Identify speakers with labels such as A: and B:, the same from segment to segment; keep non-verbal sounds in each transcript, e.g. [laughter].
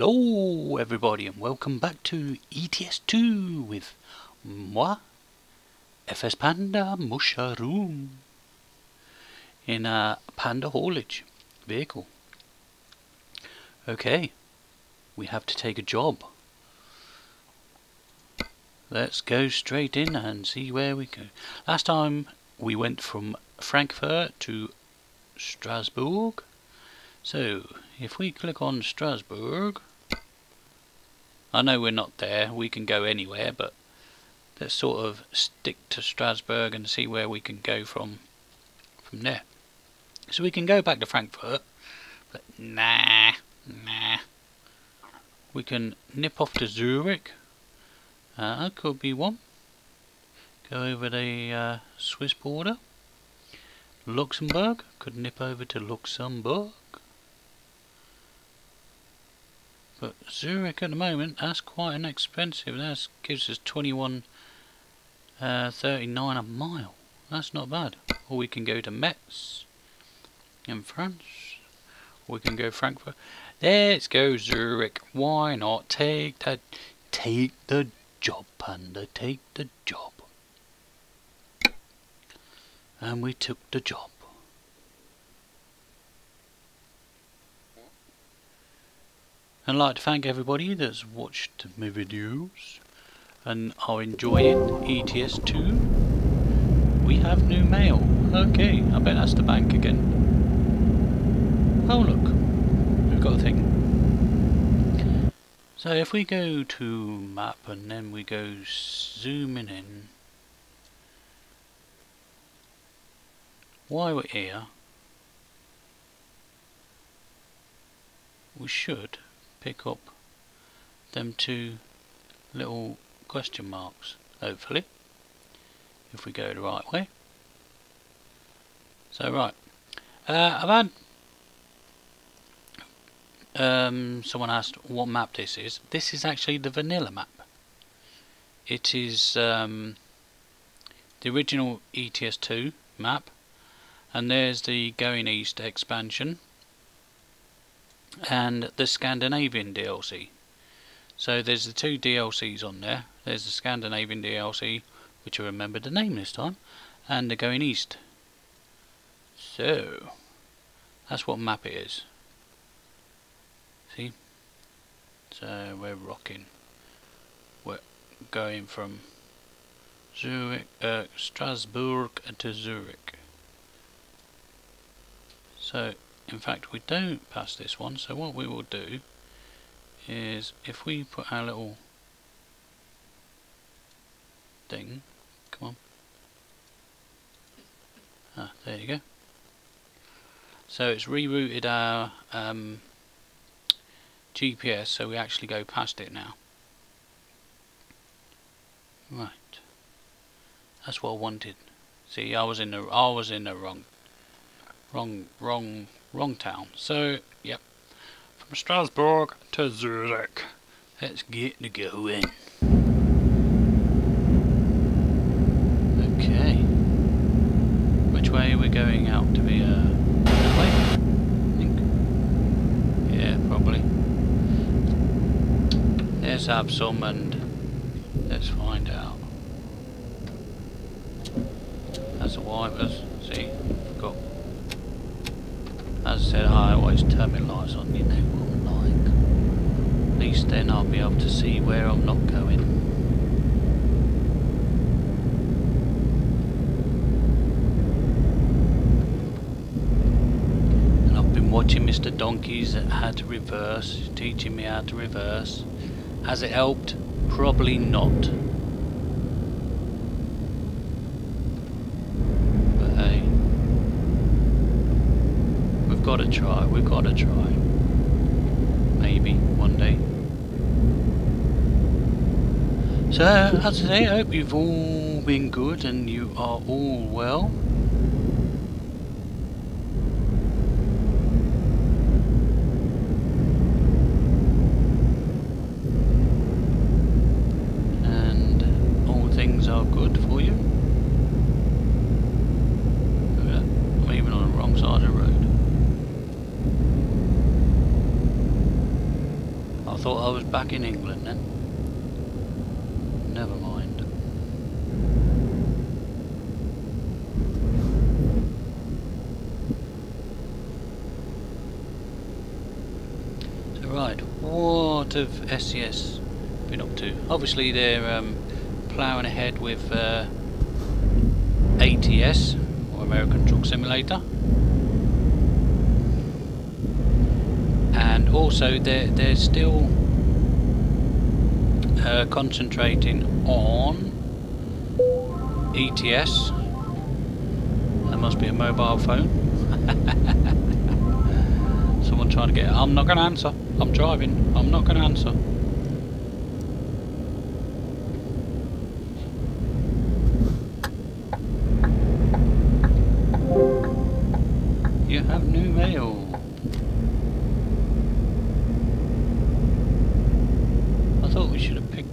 A: Hello everybody and welcome back to ETS2 with moi, FS Panda Mushroom in a Panda haulage vehicle. Okay, we have to take a job. Let's go straight in and see where we go. Last time we went from Frankfurt to Strasbourg. So, if we click on Strasbourg, I know we're not there, we can go anywhere, but let's sort of stick to Strasbourg and see where we can go from from there. So we can go back to Frankfurt, but nah, nah. We can nip off to Zurich, uh, that could be one. Go over the uh, Swiss border. Luxembourg, could nip over to Luxembourg. But Zurich at the moment, that's quite an expensive. That gives us 21 uh, 39 a mile. That's not bad. Or we can go to Metz in France. Or we can go Frankfurt. Let's go Zurich. Why not? Take the take the job, Panda. Take the job. And we took the job. I'd like to thank everybody that's watched my videos and are enjoying ETS2. We have new mail. Okay, I bet that's the bank again. Oh look, we've got a thing. So if we go to map and then we go zooming in. While we're here, we should pick up them two little question marks, hopefully, if we go the right way. So right, uh, I've had um, someone asked what map this is. This is actually the vanilla map. It is um, the original ETS2 map, and there's the Going East expansion and the Scandinavian DLC. So there's the two DLCs on there. There's the Scandinavian DLC, which I remember the name this time, and the Going East. So, that's what map it is. See? So we're rocking. We're going from Zurich, uh, Strasbourg to Zurich. So in fact we don't pass this one so what we will do is if we put our little thing come on. Ah there you go. So it's rerouted our um, GPS so we actually go past it now. Right. That's what I wanted. See I was in the I was in the wrong wrong wrong Wrong town. So, yep. From Strasbourg to Zurich. Let's get to going. Okay. Which way are we going out to be, uh, that way? I think. Yeah, probably. Let's have some and let's find out. That's the wipers. See? Got as I lights on, I'm like. At least then I'll be able to see where I'm not going. And I've been watching Mr. Donkeys how to reverse, teaching me how to reverse. Has it helped? Probably not. Gotta try, we've gotta try. Maybe, one day. So, as I hope you've all been good and you are all well. And all things are good for you. I'm even on the wrong side of the road. thought I was back in England then. Never mind. So right, what have SCS been up to? Obviously they're um, ploughing ahead with uh, ATS, or American Truck Simulator. And also they're, they're still uh, concentrating on ETS. There must be a mobile phone. [laughs] Someone trying to get. I'm not going to answer. I'm driving. I'm not going to answer.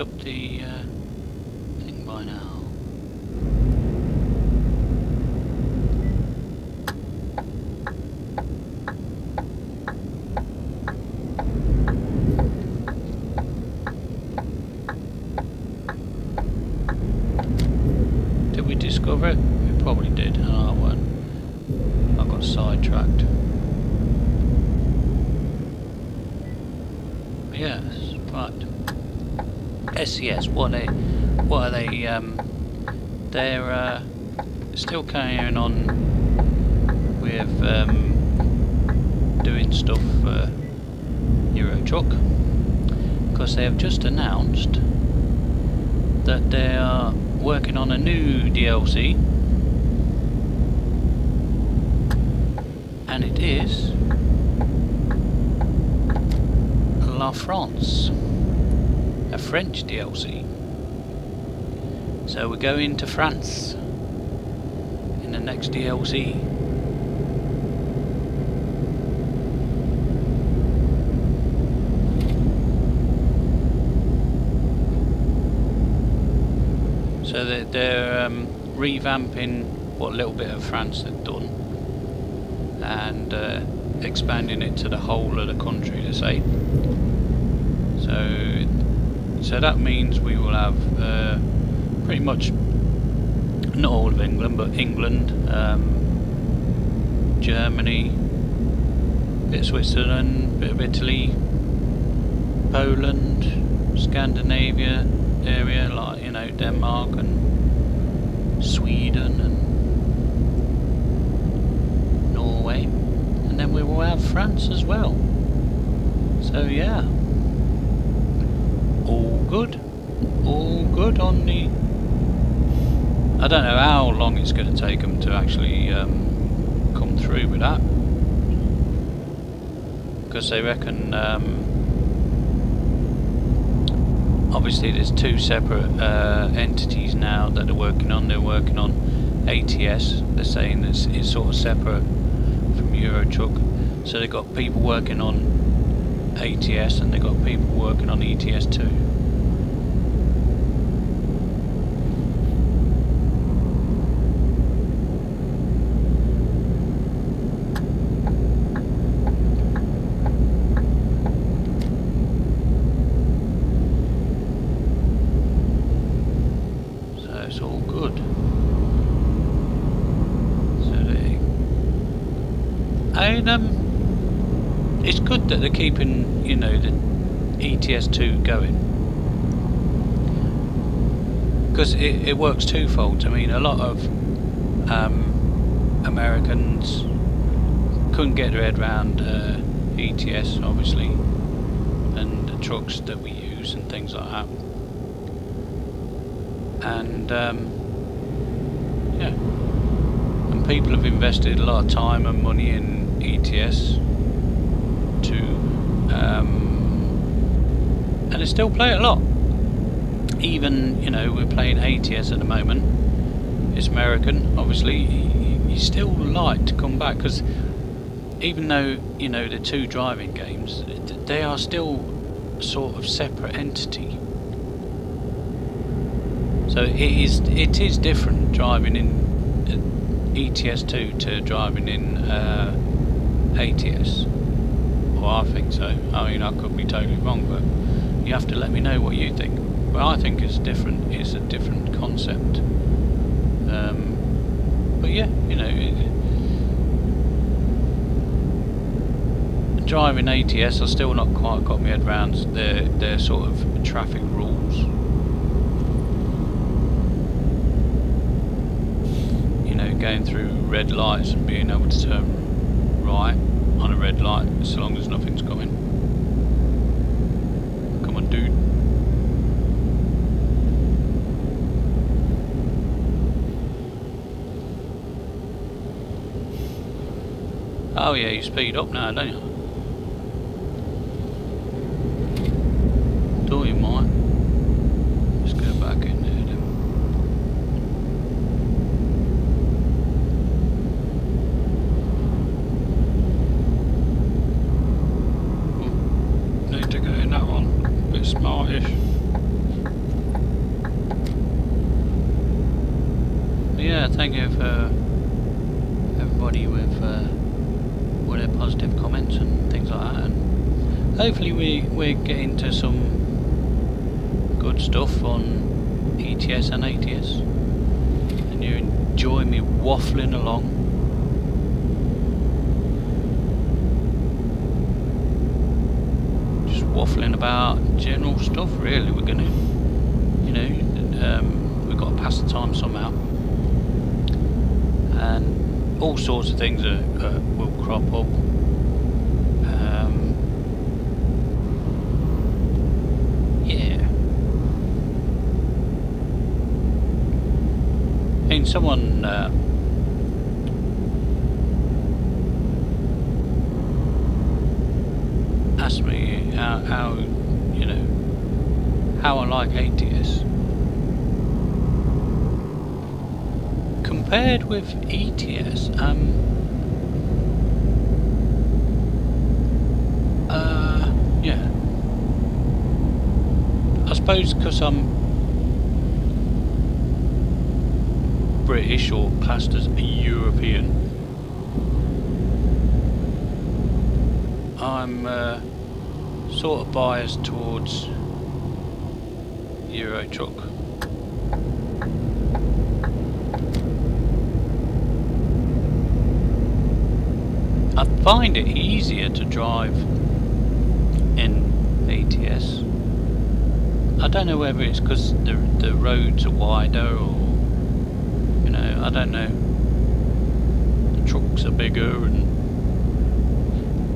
A: Up the uh, thing by now. Did we discover it? We probably did. Oh, well, I got sidetracked. Yes, right. SCS, what are they? What are they? Um, they're uh, still carrying on with um, doing stuff for Euro Truck because they have just announced that they are working on a new DLC, and it is La France a French DLC. So we're going to France in the next DLC. So they're, they're um, revamping what little bit of France they've done and uh, expanding it to the whole of the country to say. So so that means we will have uh, pretty much not all of England, but England, um, Germany, bit of Switzerland, bit of Italy, Poland, Scandinavia area, like you know Denmark and Sweden and Norway, and then we will have France as well. So yeah all good. All good on the... I don't know how long it's going to take them to actually um, come through with that. Because they reckon... Um, obviously there's two separate uh, entities now that they're working on. They're working on ATS. They're saying it's, it's sort of separate from Eurotruck. So they've got people working on ATS and they've got people working on ETS too. So it's all good. So they... And um it's good that they're keeping, you know, the ETS2 going. Because it, it works twofold. I mean, a lot of um, Americans couldn't get their head around uh, ETS, obviously, and the trucks that we use and things like that. And, um, yeah. And people have invested a lot of time and money in ETS um, and I still play it a lot. Even you know we're playing ATS at the moment. It's American obviously. You still like to come back because even though you know the two driving games they are still sort of separate entity. So it is it is different driving in ETS2 to driving in uh, ATS Well, I think so. I mean, I could be totally wrong, but you have to let me know what you think. But I think it's different. It's a different concept. Um, but yeah, you know, it, driving ATS, I still not quite got my head around their their sort of traffic rules. You know, going through red lights and being able to turn right on a red light as long as nothing's coming. Come on, dude. Oh yeah, you speed up now, don't you? Thought you might. Let's go back in there then. Ooh, Need to go in that one. Bit smartish. But yeah, thank you for everybody with uh, all their positive comments and things like that. And hopefully we we're getting to some good stuff on ETS and ATS, and you enjoy me waffling along. Just waffling about general stuff. Really, we're gonna, you know, um, we've got to pass the time somehow, and all sorts of things are, uh, will crop up. Um, yeah. I mean, someone uh, asked me how, how, you know, how I like ATS. Compared with ETS, um, uh, yeah. I suppose because I'm British or classed as a European, I'm uh, sort of biased towards Euro truck. I find it easier to drive in ATS. I don't know whether it's because the the roads are wider or you know I don't know. The trucks are bigger and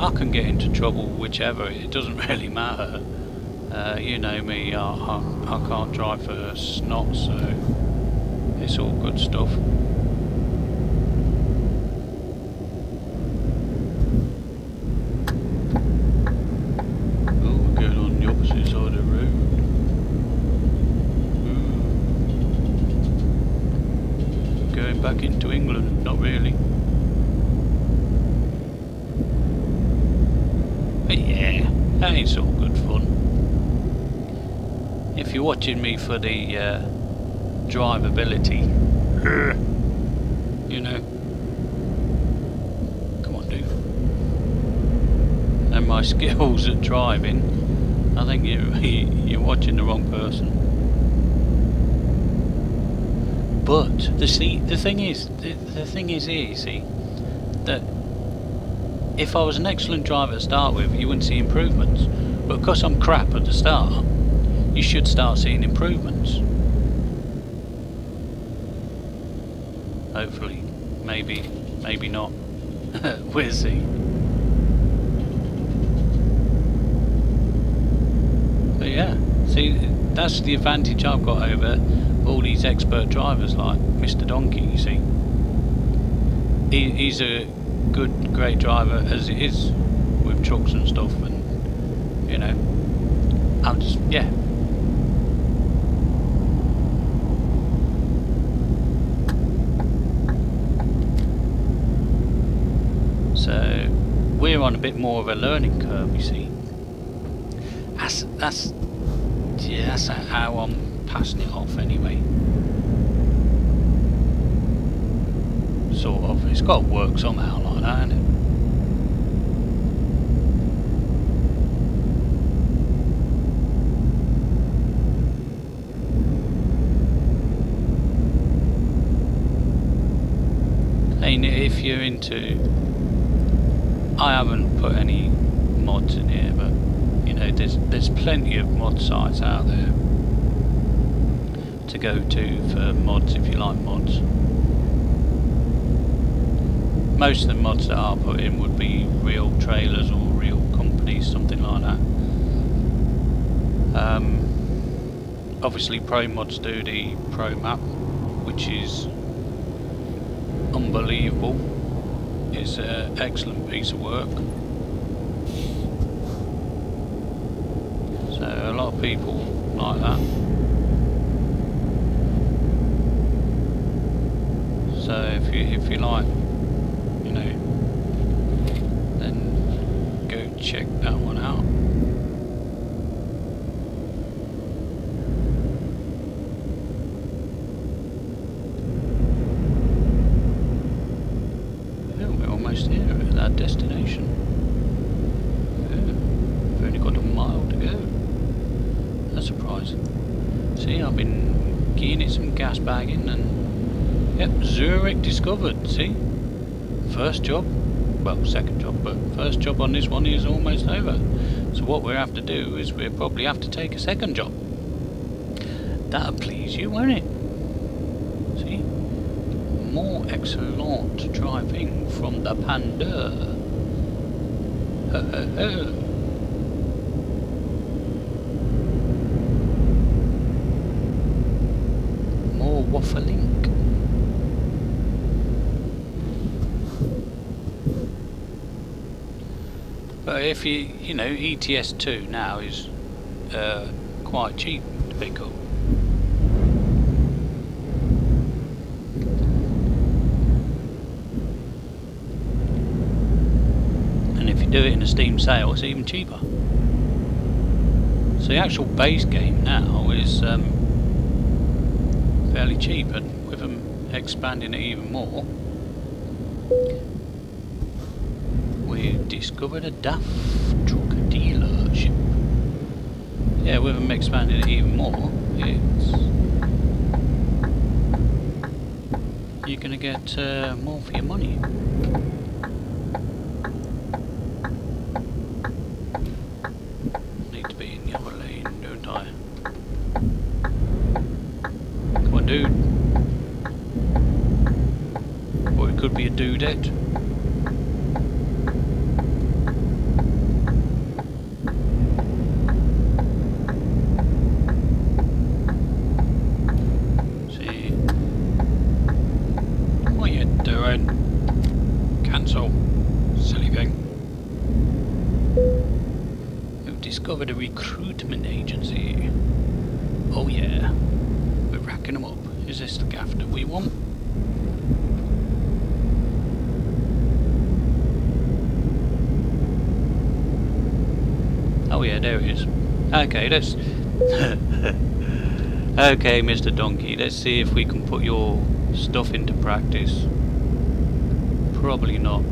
A: I can get into trouble whichever. It doesn't [laughs] really matter. Uh, you know me. I, I I can't drive for snot, so it's all good stuff. Oh, we're going on the opposite side of the road. Ooh. Going back into England, not really. But yeah, that ain't all good fun. If me for the uh, drivability, [laughs] you know, come on, dude. And my [laughs] skills at driving, I think you [laughs] you're watching the wrong person. But the see the thing is the, the thing is here, you see, that if I was an excellent driver to start with, you wouldn't see improvements. But because I'm crap at the start, you should start seeing improvements. Hopefully, maybe, maybe not. [laughs] we'll see. But yeah, see, that's the advantage I've got over all these expert drivers like Mr. Donkey, you see. He, he's a good, great driver as it is with trucks and stuff and, you know, I'm just, yeah. we're on a bit more of a learning curve, you see. That's, that's, yeah, that's how I'm passing it off anyway. Sort of. It's got to work somehow like that, hasn't it? if you're into I haven't put any mods in here, but, you know, there's, there's plenty of mod sites out there to go to for mods if you like mods. Most of the mods that I put in would be real trailers or real companies, something like that. Um, obviously Pro Mods do the Pro Map, which is unbelievable. It's an excellent piece of work. So a lot of people like that. So if you if you like, you know, then go check that one out. Yeah, we're almost here at our destination. Yeah, we've only got a mile to go. That's surprising. See, I've been getting it some gas bagging and yep, Zurich discovered. See, first job, well, second job, but first job on this one is almost over. So what we have to do is we'll probably have to take a second job. That'll please you, won't it? See, more excellent driving from the Panda. Ho, ho, ho. More waffling. But if you, you know, ETS2 now is uh, quite cheap to pick up. And if you do it in a Steam sale, it's even cheaper. So the actual base game now is um, fairly cheap, and with them expanding it even more, we discovered a DAF truck dealership. Yeah, with them expanding it even more, it's you're gonna get uh, more for your money. Need to be in the other lane, don't I? Come on, dude. Or it could be a dudette. See. What you doing? Cancel. Silly thing. We've discovered a recruitment agency. Oh yeah. We're racking them up. Is this the gaff that we want? Oh yeah, there it is. Okay, let's... [laughs] okay, Mr. Donkey, let's see if we can put your stuff into practice. Probably not.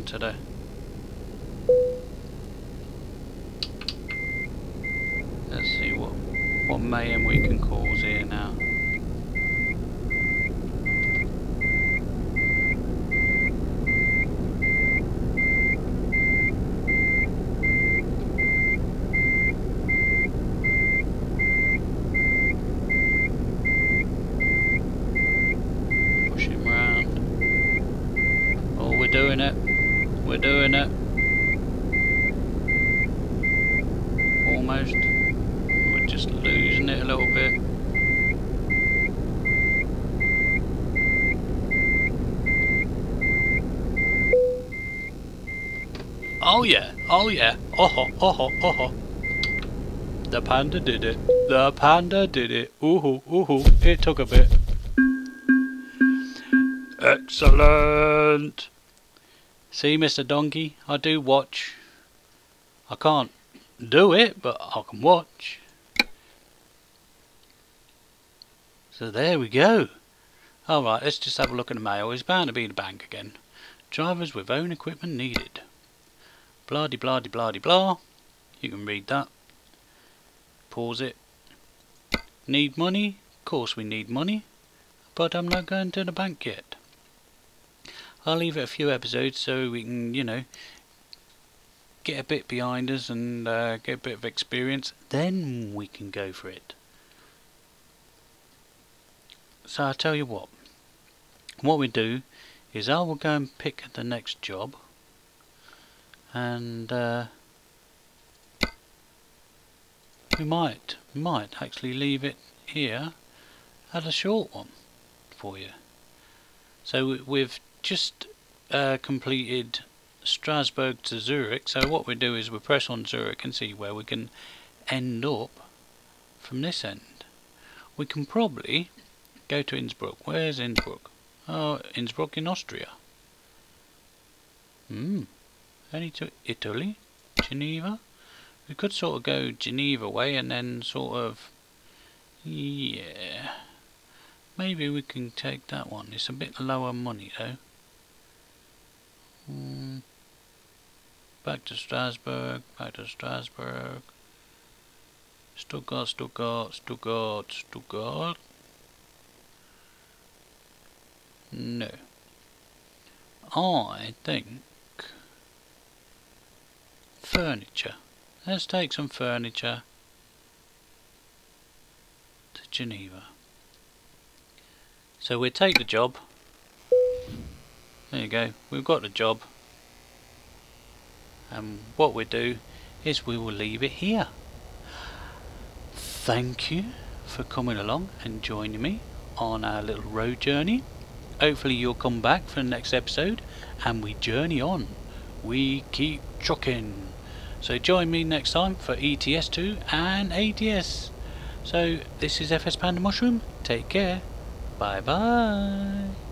A: Into the let's see what what mayhem we can cause here now push him round oh we're doing it we're doing it almost we're just losing it a little bit Oh yeah, oh yeah, oh ho, oh ho, oh ho. The panda did it. The panda did it. Ooh ooh. It took a bit. Excellent. See, Mr. Donkey, I do watch. I can't do it, but I can watch. So there we go. Alright, let's just have a look at the mail. It's bound to be the bank again. Drivers with own equipment needed. Blah de blah de blah blah. You can read that. Pause it. Need money? Of course we need money. But I'm not going to the bank yet. I'll leave it a few episodes so we can, you know, get a bit behind us and uh, get a bit of experience. Then we can go for it. So I'll tell you what. What we do is I will go and pick the next job and uh, we might might actually leave it here at a short one for you. So we've just uh, completed Strasbourg to Zurich. So what we do is we press on Zurich and see where we can end up from this end. We can probably go to Innsbruck. Where's Innsbruck? Oh, Innsbruck in Austria. Hmm. Only to Italy? Geneva? We could sort of go Geneva way and then sort of... Yeah. Maybe we can take that one. It's a bit lower money though. Hmm. Back to Strasbourg, back to Strasbourg. Stuttgart, Stuttgart, Stuttgart, Stuttgart. No. I think furniture. Let's take some furniture to Geneva. So we take the job. There you go. We've got the job. And what we do is we will leave it here. Thank you for coming along and joining me on our little road journey. Hopefully you'll come back for the next episode and we journey on. We keep trucking. So join me next time for ETS2 and ATS. So this is FS Panda Mushroom. Take care. Bye bye.